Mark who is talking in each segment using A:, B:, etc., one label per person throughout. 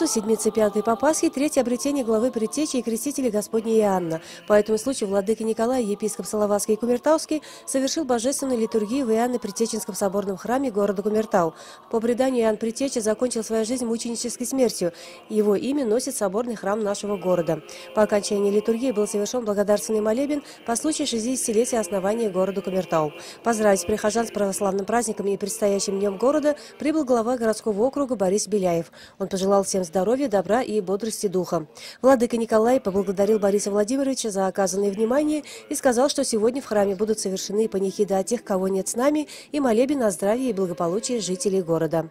A: пятницу, седмица пятой по Пасхе, третье обретение главы предтечи и крестителя Господня Иоанна. По этому случаю владыка Николай, епископ Салаватский и Кумертауский, совершил божественную литургию в Иоанне Предтеченском соборном храме города Кумертау. По преданию Иоанн Предтеча закончил свою жизнь мученической смертью. Его имя носит соборный храм нашего города. По окончании литургии был совершен благодарственный молебен по случаю 60-летия основания города Кумертау. Поздравить прихожан с православным праздником и предстоящим днем города прибыл глава городского округа Борис Беляев. Он пожелал всем здоровья, добра и бодрости духа. Владыка Николай поблагодарил Бориса Владимировича за оказанное внимание и сказал, что сегодня в храме будут совершены панихиды от тех, кого нет с нами, и молебен о здравии и благополучии жителей города.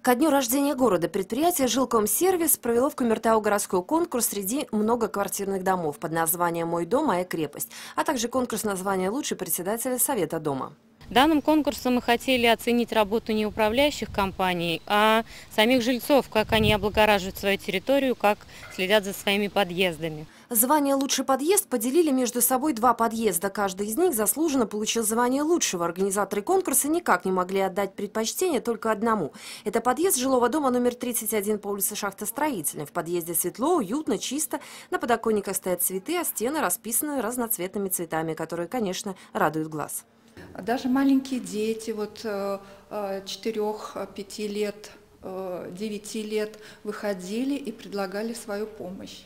B: Ко дню рождения города предприятие «Жилкомсервис» провело в Кумертау городской конкурс среди многоквартирных домов под названием «Мой дом, моя крепость», а также конкурс названия «Лучший председателя Совета дома».
C: Данным конкурсом мы хотели оценить работу не управляющих компаний, а самих жильцов, как они облагораживают свою территорию, как следят за своими подъездами.
B: Звание «Лучший подъезд» поделили между собой два подъезда. Каждый из них заслуженно получил звание лучшего. Организаторы конкурса никак не могли отдать предпочтение только одному. Это подъезд жилого дома номер 31 по улице Шахтостроительной. В подъезде светло, уютно, чисто. На подоконниках стоят цветы, а стены расписаны разноцветными цветами, которые, конечно, радуют глаз.
D: Даже маленькие дети, вот 4-5 э, лет, 9 э, лет выходили и предлагали свою помощь.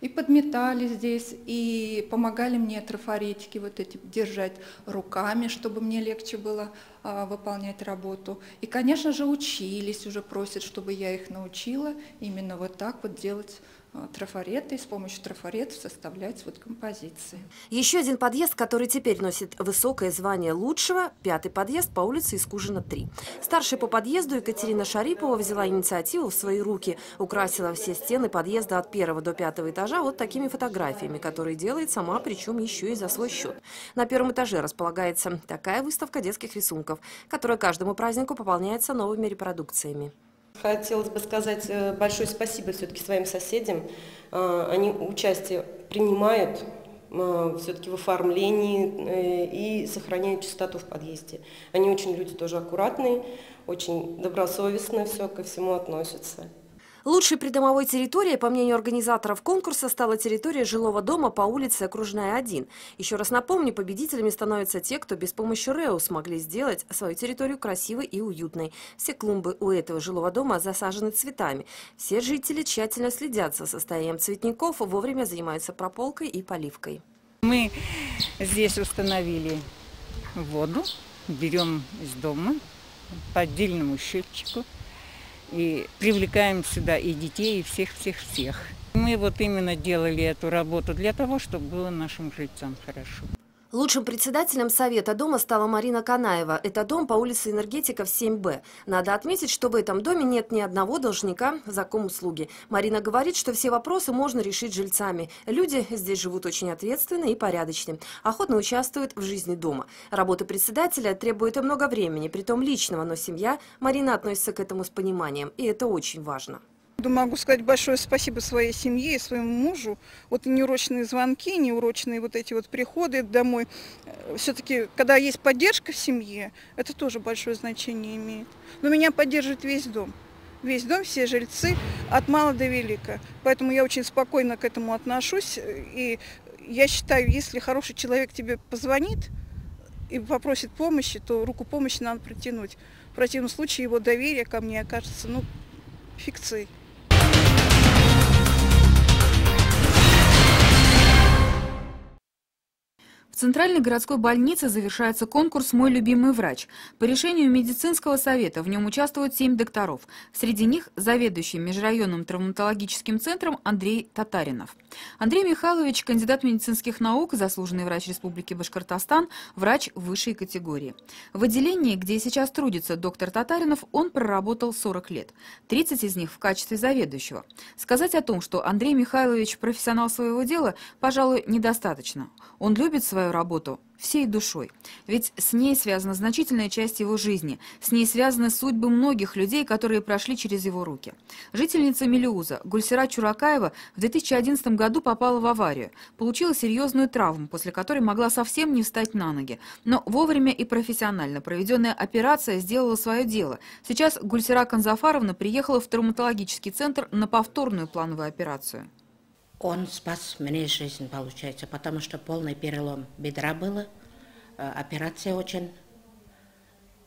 D: И подметали здесь, и помогали мне трафаретики вот эти держать руками, чтобы мне легче было а, выполнять работу. И, конечно же, учились, уже просят, чтобы я их научила именно вот так вот делать Э, трафареты и с помощью трафаретов составлять вот композиции.
B: Еще один подъезд, который теперь носит высокое звание лучшего, пятый подъезд по улице Искужина 3. Старшая по подъезду Екатерина Шарипова взяла инициативу в свои руки, украсила все стены подъезда от первого до пятого этажа вот такими фотографиями, которые делает сама, причем еще и за свой счет. На первом этаже располагается такая выставка детских рисунков, которая каждому празднику пополняется новыми репродукциями.
E: Хотелось бы сказать э, большое спасибо все-таки своим соседям. Э, они участие принимают э, все-таки в оформлении и сохраняют чистоту в подъезде. Они очень люди тоже аккуратные, очень добросовестно все ко всему относятся.
B: Лучшей придомовой территорией, по мнению организаторов конкурса, стала территория жилого дома по улице Окружная 1. Еще раз напомню, победителями становятся те, кто без помощи РЭУ смогли сделать свою территорию красивой и уютной. Все клумбы у этого жилого дома засажены цветами. Все жители тщательно следят за состоянием цветников, вовремя занимаются прополкой и поливкой.
F: Мы здесь установили воду, берем из дома по отдельному счетчику и привлекаем сюда и детей, и всех-всех-всех. Мы вот именно делали эту работу для того, чтобы было нашим жильцам хорошо.
B: Лучшим председателем Совета дома стала Марина Канаева. Это дом по улице Энергетиков 7Б. Надо отметить, что в этом доме нет ни одного должника за услуги. Марина говорит, что все вопросы можно решить жильцами. Люди здесь живут очень ответственно и порядочно. Охотно участвуют в жизни дома. Работа председателя требует много времени, притом личного, но семья Марина относится к этому с пониманием. И это очень важно.
G: Могу сказать большое спасибо своей семье и своему мужу. Вот неурочные звонки, неурочные вот эти вот приходы домой. Э, Все-таки, когда есть поддержка в семье, это тоже большое значение имеет. Но меня поддерживает весь дом. Весь дом, все жильцы, от мала до велика. Поэтому я очень спокойно к этому отношусь. И я считаю, если хороший человек тебе позвонит и попросит помощи, то руку помощи надо протянуть. В противном случае его доверие ко мне окажется ну, фикцией.
H: В Центральной городской больнице завершается конкурс «Мой любимый врач». По решению медицинского совета в нем участвуют семь докторов. Среди них заведующий межрайонным травматологическим центром Андрей Татаринов. Андрей Михайлович – кандидат медицинских наук, заслуженный врач Республики Башкортостан, врач высшей категории. В отделении, где сейчас трудится доктор Татаринов, он проработал 40 лет. 30 из них в качестве заведующего. Сказать о том, что Андрей Михайлович – профессионал своего дела, пожалуй, недостаточно. Он любит свою свою работу всей душой. Ведь с ней связана значительная часть его жизни, с ней связаны судьбы многих людей, которые прошли через его руки. Жительница Мелиуза Гульсера Чуракаева в 2011 году попала в аварию, получила серьезную травму, после которой могла совсем не встать на ноги. Но вовремя и профессионально проведенная операция сделала свое дело. Сейчас Гульсера Канзафаровна приехала в травматологический центр на повторную плановую операцию.
I: Он спас мне жизнь, получается, потому что полный перелом бедра было, э, операция очень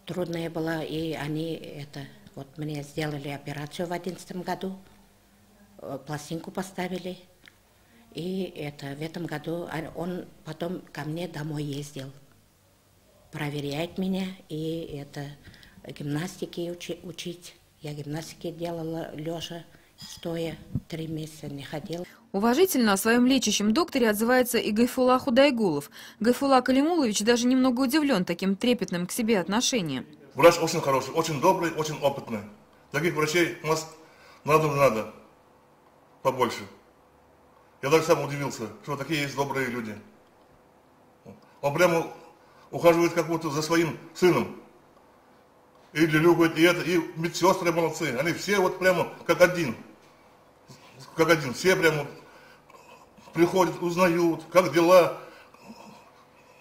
I: трудная была, и они это, вот мне сделали операцию в одиннадцатом году, э, пластинку поставили, и это в этом году он потом ко мне домой ездил, проверяет меня, и это гимнастики учи, учить. Я гимнастики делала лежа, стоя, три месяца не ходила.
H: Уважительно о своем лечащем докторе отзывается и Гайфула Худайгулов. Гайфула Калимулович даже немного удивлен таким трепетным к себе отношением.
J: Врач очень хороший, очень добрый, очень опытный. Таких врачей у нас надо надо побольше. Я даже сам удивился, что такие есть добрые люди. Он прямо ухаживает как будто за своим сыном. И Лилю и это, и медсестры молодцы. Они все вот прямо как один. Как один. Все прямо приходят, узнают, как дела,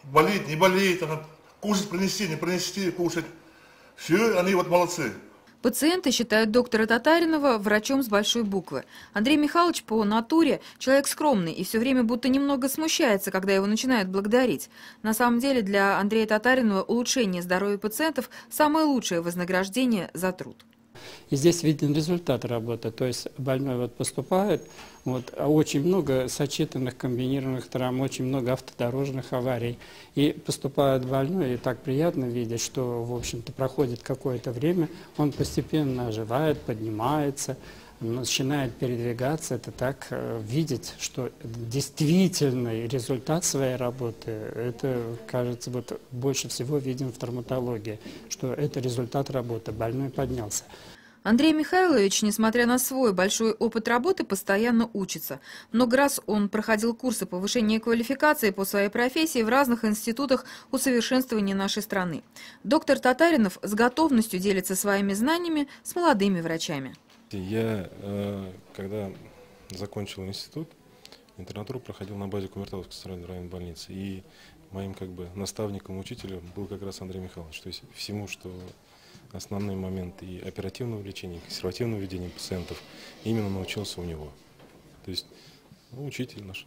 J: болит, не болит, она, кушать принести, не принести, кушать. Все, они вот молодцы.
H: Пациенты считают доктора Татаринова врачом с большой буквы. Андрей Михайлович по натуре человек скромный и все время будто немного смущается, когда его начинают благодарить. На самом деле для Андрея Татаринова улучшение здоровья пациентов – самое лучшее вознаграждение за труд.
K: И здесь виден результат работы, то есть больной вот поступает, вот, а очень много сочетанных комбинированных травм, очень много автодорожных аварий. И поступает больной, и так приятно видеть, что, в общем-то, проходит какое-то время, он постепенно оживает, поднимается, начинает передвигаться, это так э, видеть, что действительный результат своей работы, это, кажется, вот больше всего видим в травматологии, что это результат работы, больной поднялся.
H: Андрей Михайлович, несмотря на свой большой опыт работы, постоянно учится. Много раз он проходил курсы повышения квалификации по своей профессии в разных институтах усовершенствования нашей страны. Доктор Татаринов с готовностью делится своими знаниями с молодыми врачами.
L: Я, э, когда закончил институт, интернатуру проходил на базе Кумертауской центральной районной больницы. И моим как бы наставником, учителем был как раз Андрей Михайлович. То есть всему, что основные моменты и оперативного лечения, и консервативного ведения пациентов, именно научился у него. То есть ну, учитель наш.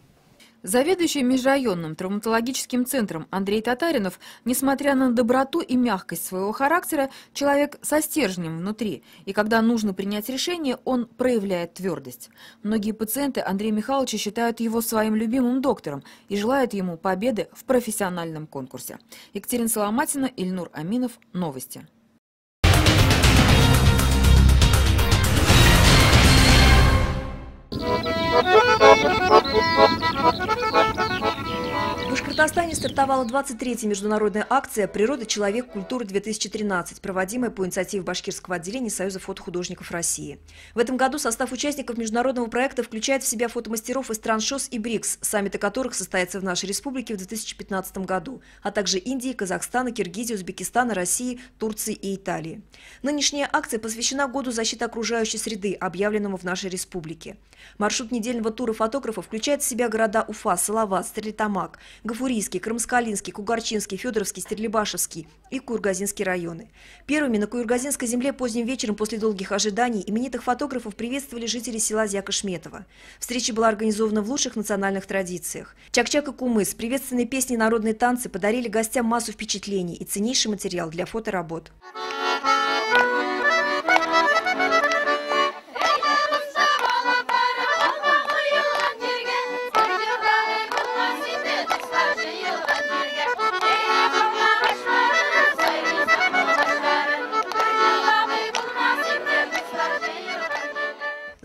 H: Заведующий межрайонным травматологическим центром Андрей Татаринов, несмотря на доброту и мягкость своего характера, человек со стержнем внутри, и когда нужно принять решение, он проявляет твердость. Многие пациенты Андрея Михайловича считают его своим любимым доктором и желают ему победы в профессиональном конкурсе. Екатерина Соломатина, Ильнур Аминов. Новости. Thank you.
M: В Башкортостане стартовала 23-я международная акция «Природа, человек, культура-2013», проводимая по инициативе Башкирского отделения Союза фотохудожников России. В этом году состав участников международного проекта включает в себя фотомастеров из стран ШОС и БРИКС, саммиты которых состоятся в нашей республике в 2015 году, а также Индии, Казахстана, Киргизии, Узбекистана, России, Турции и Италии. Нынешняя акция посвящена Году защиты окружающей среды, объявленному в нашей республике. Маршрут недельного тура фотографов включает в себя города Уфа, Салават, Стерлитамак, Гафурийский, Крымскалинский, Кугарчинский, Федоровский, Стерлибашевский и Куйргазинский районы. Первыми на Куйргазинской земле поздним вечером после долгих ожиданий именитых фотографов приветствовали жители села Зяка-Шметова. Встреча была организована в лучших национальных традициях. Чак-Чак и Кумыс, приветственные песни и народные танцы подарили гостям массу впечатлений и ценнейший материал для фоторабот.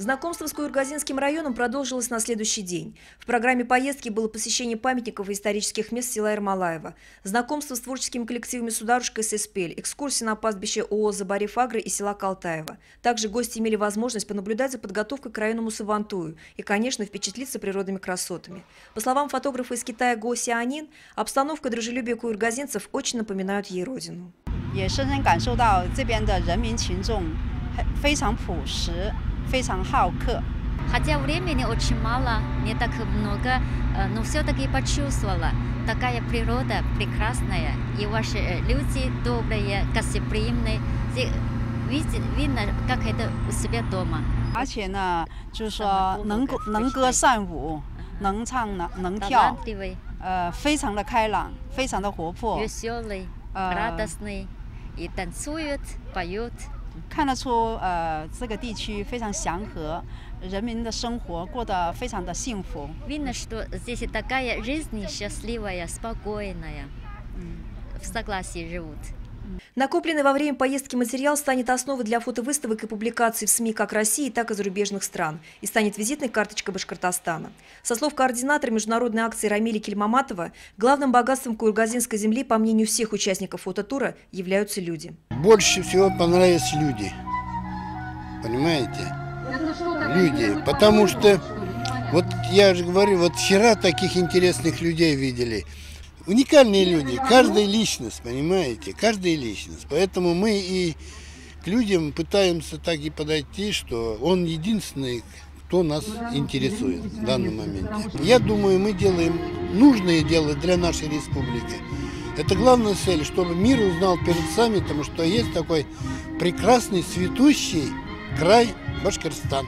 M: Знакомство с Куюргазинским районом продолжилось на следующий день. В программе поездки было посещение памятников и исторических мест села Ермолаева, знакомство с творческими коллективами «Сударушка» и «Сеспель», экскурсии на пастбище ООО «Забарив Агро» и села Калтаева. Также гости имели возможность понаблюдать за подготовкой к районному Савантую и, конечно, впечатлиться природными красотами. По словам фотографа из Китая Го Сианин, обстановка и дружелюбие куюргазинцев очень напоминают ей родину.
N: 也深深感受到这边的人民群众非常朴实， 非常好客。
O: Хотя времени очень мало, не так много, но все-таки почувствовала. Такая природа прекрасная, и ваши люди добрые, гостеприимные. Видно, как это у себя дома.
N: 而且呢，就是说能能歌善舞，能唱能能跳，呃，非常的开朗，非常的活泼。
O: Веселый, радостный, и танцуют, поют.
N: 看得出，呃，这个地区非常祥和，人民的生活过得非常的幸福。
O: Видно, что здесь такая жизнь счастливая, спокойная, в согласии живут.
M: Накопленный во время поездки материал станет основой для фотовыставок и публикаций в СМИ как России, так и зарубежных стран и станет визитной карточкой Башкортостана. Со слов координатора международной акции Рамиля Кельмаматова, главным богатством куйургазинской земли, по мнению всех участников фототура, являются люди.
P: Больше всего понравились люди. Понимаете? Люди. Потому что, вот я же говорю, вот вчера таких интересных людей видели – уникальные люди, каждая личность, понимаете, каждая личность. Поэтому мы и к людям пытаемся так и подойти, что он единственный, кто нас интересует в данном моменте. Я думаю, мы делаем нужное дело для нашей республики. Это главная цель, чтобы мир узнал перед саммитом, что есть такой прекрасный, цветущий край Башкортостан.